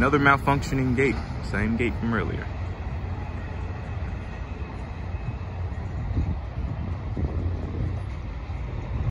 Another malfunctioning gate. Same gate from earlier.